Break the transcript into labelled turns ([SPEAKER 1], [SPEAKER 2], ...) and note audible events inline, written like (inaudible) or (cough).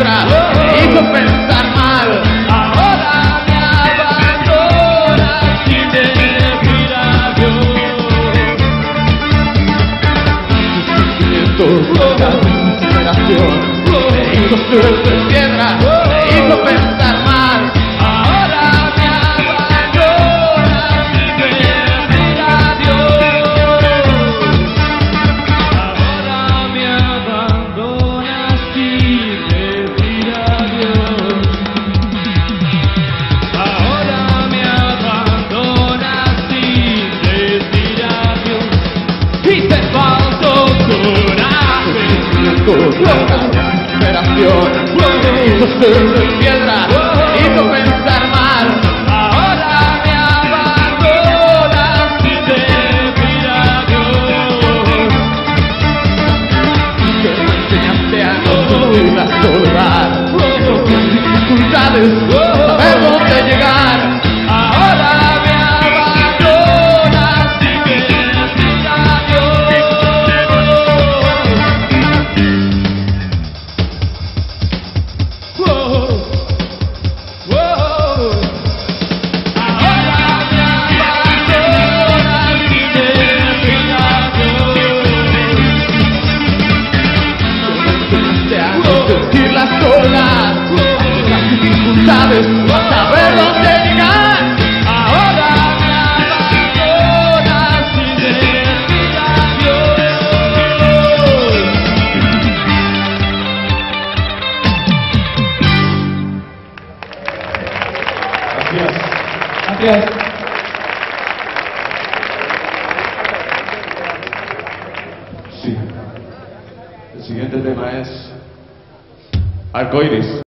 [SPEAKER 1] Me hizo pensar mal. Ahora me sentimientos La desesperación de piedra (laughs) Hizo piedra. Sentir la soledad, las dificultades, no saber dónde llegar. Ahora me abandonas sin decir adiós.
[SPEAKER 2] Gracias. Sí. El siguiente tema es Arcoiris.